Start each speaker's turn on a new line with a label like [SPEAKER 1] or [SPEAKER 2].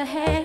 [SPEAKER 1] ahead.